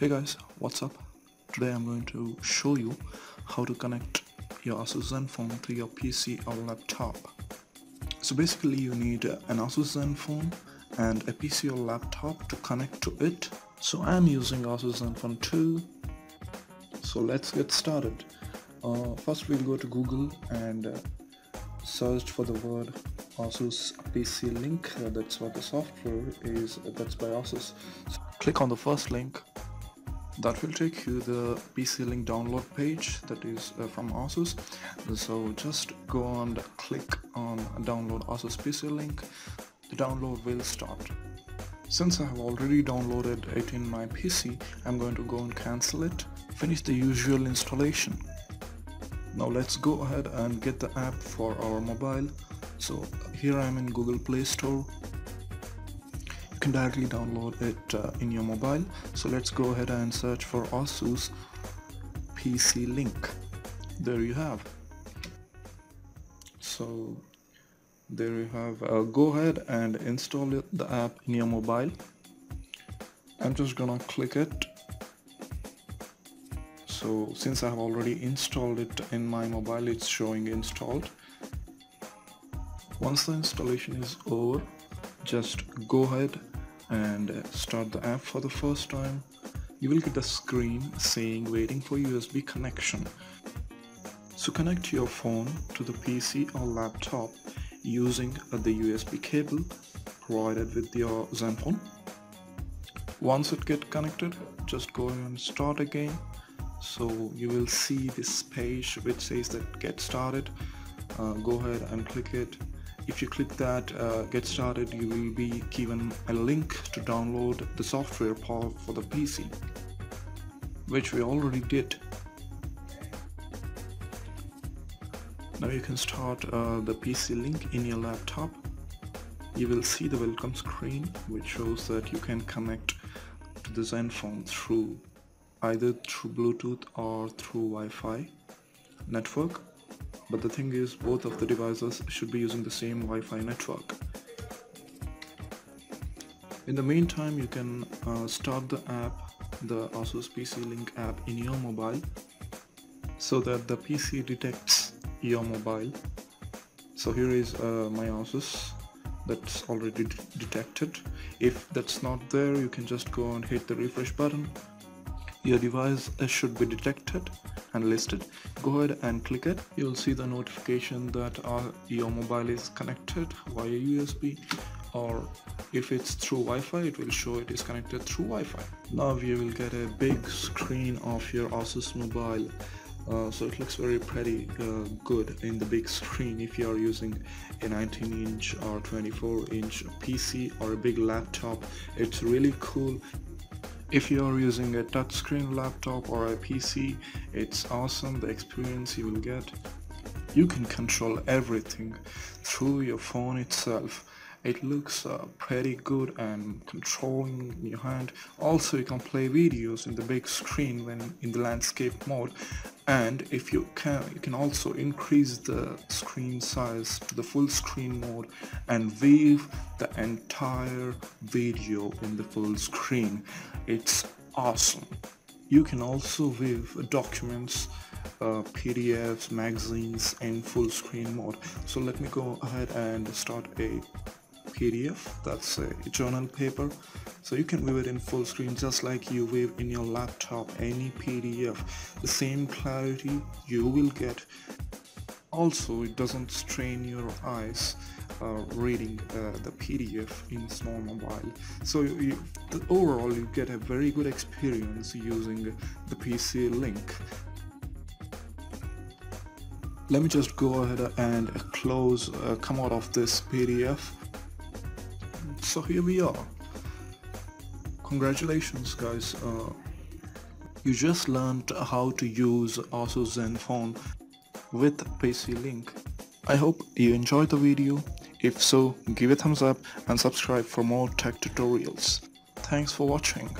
Hey guys, what's up? Today I'm going to show you how to connect your Asus Zenfone to your PC or laptop. So basically you need an Asus Zenfone and a PC or laptop to connect to it. So I'm using Asus Zenfone 2. So let's get started. Uh, first we'll go to Google and uh, search for the word Asus PC link. Uh, that's what the software is. That's by Asus. So click on the first link that will take you the PC link download page that is uh, from Asus. So just go and click on download Asus PC link. The download will start. Since I have already downloaded it in my PC I'm going to go and cancel it. Finish the usual installation. Now let's go ahead and get the app for our mobile. So here I'm in Google Play Store can directly download it uh, in your mobile. So let's go ahead and search for asus pc link. There you have. So there you have. Uh, go ahead and install the app in your mobile. I'm just gonna click it. So since i have already installed it in my mobile it's showing installed. Once the installation is over just go ahead and start the app for the first time. You will get a screen saying waiting for USB connection. So connect your phone to the PC or laptop using the USB cable provided with your Zenfone once it get connected just go and start again. So you will see this page which says that get started. Uh, go ahead and click it if you click that uh, get started you will be given a link to download the software for the PC which we already did. Now you can start uh, the PC link in your laptop. You will see the welcome screen which shows that you can connect to the Zenfone through either through Bluetooth or through Wi-Fi network but the thing is both of the devices should be using the same Wi-Fi network. In the meantime you can uh, start the app, the Asus PC Link app in your mobile so that the PC detects your mobile. So here is uh, my Asus that's already detected. If that's not there you can just go and hit the refresh button. Your device uh, should be detected and listed. Go ahead and click it. You'll see the notification that uh, your mobile is connected via USB or if it's through Wi-Fi it will show it is connected through Wi-Fi. Now you will get a big screen of your Asus mobile. Uh, so it looks very pretty uh, good in the big screen if you are using a 19 inch or 24 inch PC or a big laptop. It's really cool if you are using a touchscreen laptop or a PC, it's awesome the experience you will get. You can control everything through your phone itself. It looks uh, pretty good and controlling in your hand. Also you can play videos in the big screen when in the landscape mode and if you can you can also increase the screen size to the full screen mode and view the entire video in the full screen. It's awesome. You can also view documents uh, PDFs, magazines in full screen mode. So let me go ahead and start a PDF that's a journal paper. So you can view it in full screen just like you view in your laptop any PDF. The same clarity you will get. Also it doesn't strain your eyes uh, reading uh, the PDF in small mobile. So you, the, overall you get a very good experience using the PC link. Let me just go ahead and close uh, come out of this PDF so here we are. Congratulations guys. Uh, you just learned how to use Asus Zenfone with PC Link. I hope you enjoyed the video. If so give a thumbs up and subscribe for more tech tutorials. Thanks for watching